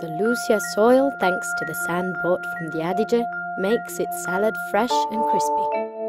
The Lucia soil, thanks to the sand brought from the Adige, makes its salad fresh and crispy.